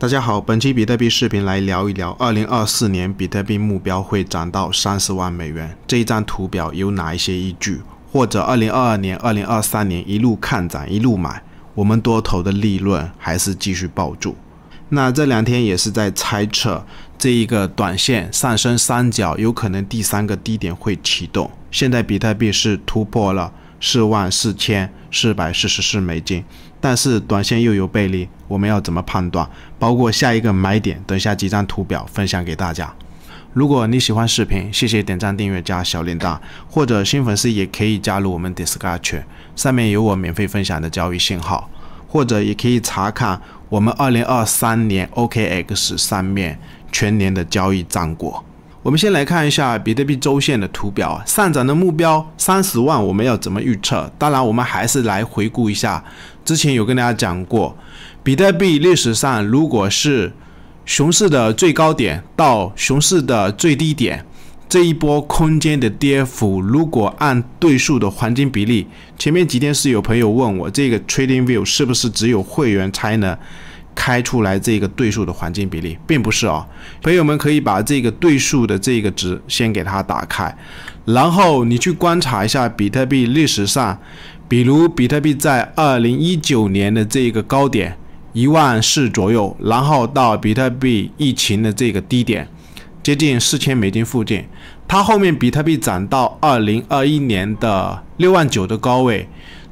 大家好，本期比特币视频来聊一聊，二零二四年比特币目标会涨到三十万美元，这一张图表有哪一些依据？或者二零二二年、二零二三年一路看涨一路买，我们多头的利润还是继续抱住？那这两天也是在猜测这一个短线上升三角有可能第三个低点会启动。现在比特币是突破了四万四千四百四十四美金。但是短线又有背离，我们要怎么判断？包括下一个买点，等下几张图表分享给大家。如果你喜欢视频，谢谢点赞、订阅、加小铃铛，或者新粉丝也可以加入我们 Discord 群，上面有我免费分享的交易信号，或者也可以查看我们2023年 OKX 上面全年的交易战果。我们先来看一下比特币周线的图表，上涨的目标三十万，我们要怎么预测？当然，我们还是来回顾一下，之前有跟大家讲过，比特币历史上如果是熊市的最高点到熊市的最低点，这一波空间的跌幅，如果按对数的黄金比例，前面几天是有朋友问我，这个 Trading View 是不是只有会员才能？开出来这个对数的黄金比例，并不是哦，朋友们可以把这个对数的这个值先给它打开，然后你去观察一下比特币历史上，比如比特币在二零一九年的这个高点一万四左右，然后到比特币疫情的这个低点接近四千美金附近，它后面比特币涨到二零二一年的六万九的高位。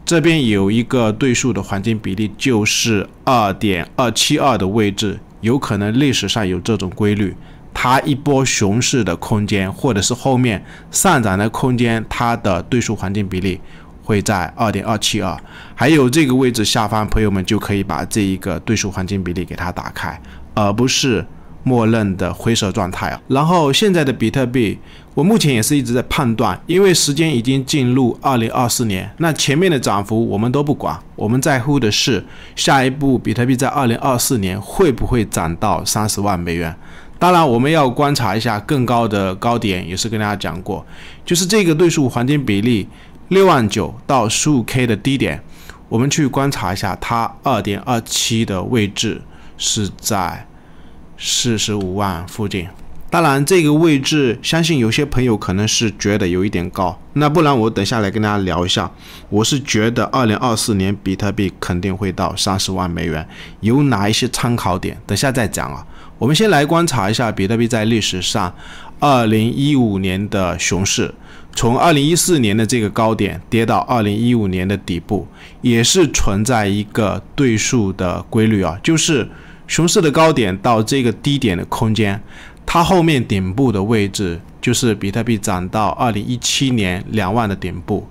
这边有一个对数的黄金比例，就是二点二七二的位置，有可能历史上有这种规律，它一波熊市的空间，或者是后面上涨的空间，它的对数黄金比例会在二点二七二，还有这个位置下方，朋友们就可以把这一个对数黄金比例给它打开，而不是。默认的灰色状态啊，然后现在的比特币，我目前也是一直在判断，因为时间已经进入二零二四年，那前面的涨幅我们都不管，我们在乎的是下一步比特币在二零二四年会不会涨到三十万美元。当然，我们要观察一下更高的高点，也是跟大家讲过，就是这个对数黄金比例六万九到十五 K 的低点，我们去观察一下它二点二七的位置是在。四十五万附近，当然这个位置，相信有些朋友可能是觉得有一点高，那不然我等下来跟大家聊一下。我是觉得二零二四年比特币肯定会到三十万美元，有哪一些参考点？等下再讲啊。我们先来观察一下比特币在历史上二零一五年的熊市，从二零一四年的这个高点跌到二零一五年的底部，也是存在一个对数的规律啊，就是。熊市的高点到这个低点的空间，它后面顶部的位置就是比特币涨到二零一七年两万的顶部，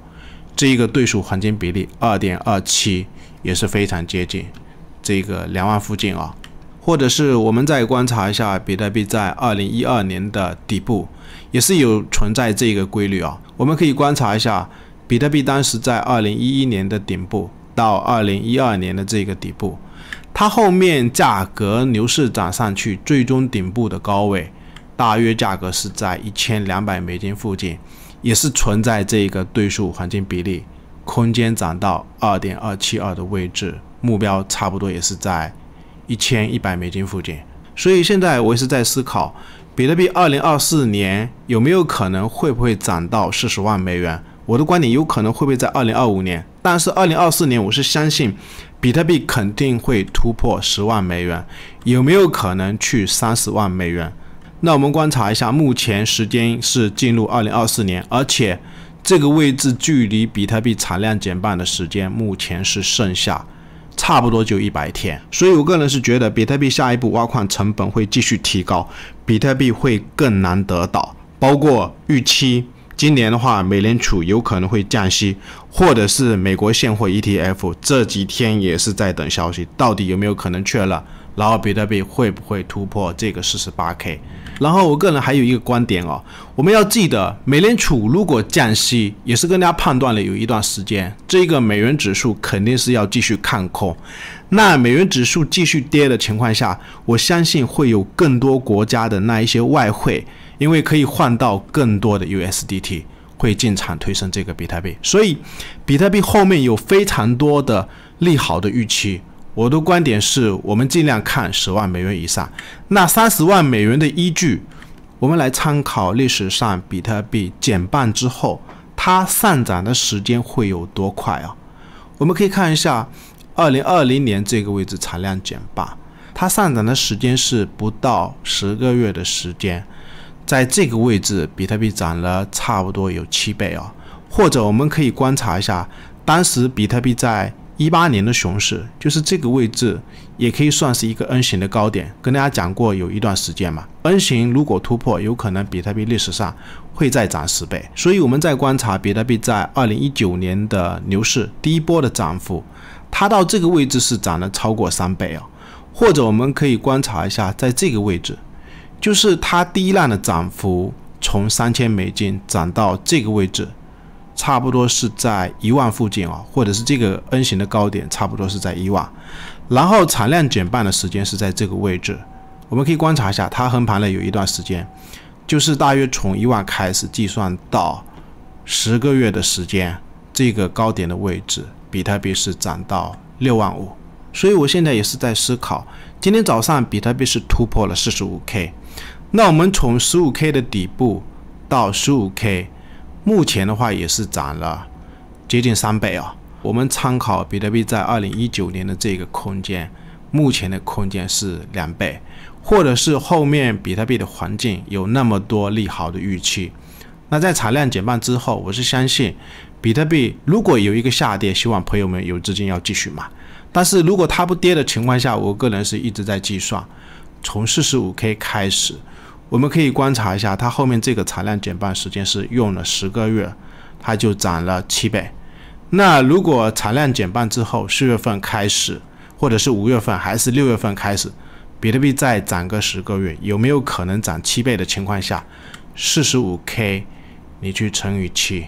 这一个对数黄金比例二点二七也是非常接近这个两万附近啊。或者是我们再观察一下比特币在二零一二年的底部，也是有存在这个规律啊。我们可以观察一下比特币当时在二零一一年的顶部到二零一二年的这个底部。它后面价格牛市涨上去，最终顶部的高位，大约价格是在一千两百美金附近，也是存在这个对数黄金比例空间涨到二点二七二的位置，目标差不多也是在一千一百美金附近。所以现在我也是在思考，比特币二零二四年有没有可能会不会涨到四十万美元？我的观点有可能会不会在二零二五年，但是二零二四年我是相信比特币肯定会突破十万美元，有没有可能去三十万美元？那我们观察一下，目前时间是进入二零二四年，而且这个位置距离比特币产量减半的时间目前是剩下差不多就一百天，所以我个人是觉得比特币下一步挖矿成本会继续提高，比特币会更难得到，包括预期。今年的话，美联储有可能会降息，或者是美国现货 ETF 这几天也是在等消息，到底有没有可能确认？然后比特币会不会突破这个四十八 K？然后我个人还有一个观点哦，我们要记得，美联储如果降息，也是跟大家判断了有一段时间，这个美元指数肯定是要继续看空。那美元指数继续跌的情况下，我相信会有更多国家的那一些外汇。因为可以换到更多的 USDT，会进场推升这个比特币，所以比特币后面有非常多的利好的预期。我的观点是我们尽量看十万美元以上。那三十万美元的依据，我们来参考历史上比特币减半之后，它上涨的时间会有多快啊？我们可以看一下，二零二零年这个位置产量减半，它上涨的时间是不到十个月的时间，在这个位置，比特币涨了差不多有七倍啊。或者我们可以观察一下，当时比特币在。一八年的熊市就是这个位置，也可以算是一个 N 型的高点。跟大家讲过有一段时间嘛，N 型如果突破，有可能比特币历史上会再涨十倍。所以我们在观察比特币在二零一九年的牛市第一波的涨幅，它到这个位置是涨了超过三倍啊。或者我们可以观察一下，在这个位置，就是它第一浪的涨幅从三千美金涨到这个位置。差不多是在一万附近啊，或者是这个 N 型的高点，差不多是在一万。然后产量减半的时间是在这个位置，我们可以观察一下，它横盘了有一段时间，就是大约从一万开始计算到十个月的时间，这个高点的位置，比特币是涨到六万五。所以我现在也是在思考，今天早上比特币是突破了四十五 K，那我们从十五 K 的底部到十五 K。目前的话也是涨了接近三倍啊。我们参考比特币在二零一九年的这个空间，目前的空间是两倍，或者是后面比特币的环境有那么多利好的预期。那在产量减半之后，我是相信比特币如果有一个下跌，希望朋友们有资金要继续买。但是如果它不跌的情况下，我个人是一直在计算，从四十五 K 开始。我们可以观察一下，它后面这个产量减半时间是用了十个月，它就涨了七倍。那如果产量减半之后，四月份开始，或者是五月份还是六月份开始，比特币再涨个十个月，有没有可能涨七倍的情况下，四十五 K 你去乘以七，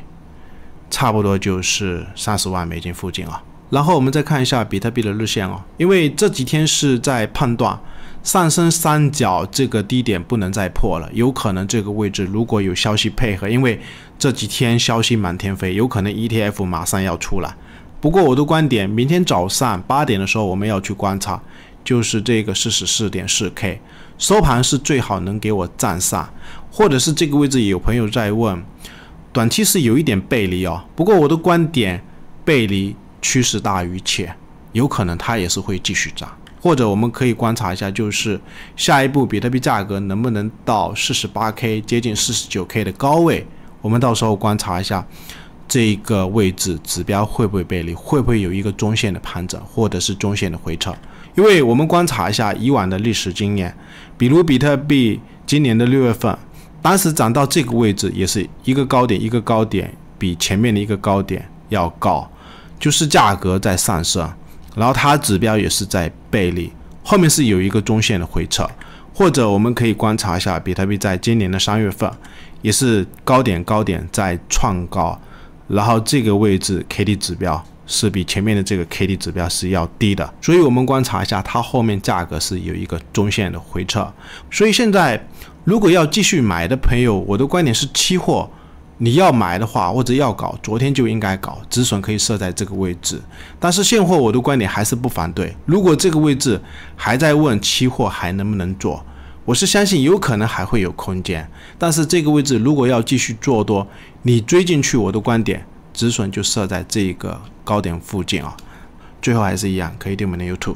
差不多就是三十万美金附近啊。然后我们再看一下比特币的日线哦，因为这几天是在判断。上升三角这个低点不能再破了，有可能这个位置如果有消息配合，因为这几天消息满天飞，有可能 ETF 马上要出来。不过我的观点，明天早上八点的时候我们要去观察，就是这个四十四点四 K 收盘是最好能给我站上，或者是这个位置有朋友在问，短期是有一点背离哦。不过我的观点，背离趋势大于且，有可能它也是会继续涨。或者我们可以观察一下，就是下一步比特币价格能不能到四十八 K 接近四十九 K 的高位，我们到时候观察一下这个位置指标会不会背离，会不会有一个中线的盘整，或者是中线的回撤。因为我们观察一下以往的历史经验，比如比特币今年的六月份，当时涨到这个位置也是一个高点，一个高点比前面的一个高点要高，就是价格在上升。然后它指标也是在背离，后面是有一个中线的回撤，或者我们可以观察一下，比特币在今年的三月份也是高点高点在创高，然后这个位置 K D 指标是比前面的这个 K D 指标是要低的，所以我们观察一下它后面价格是有一个中线的回撤，所以现在如果要继续买的朋友，我的观点是期货。你要买的话，或者要搞，昨天就应该搞，止损可以设在这个位置。但是现货，我的观点还是不反对。如果这个位置还在问期货还能不能做，我是相信有可能还会有空间。但是这个位置如果要继续做多，你追进去，我的观点止损就设在这个高点附近啊。最后还是一样，可以订我们的 YouTube。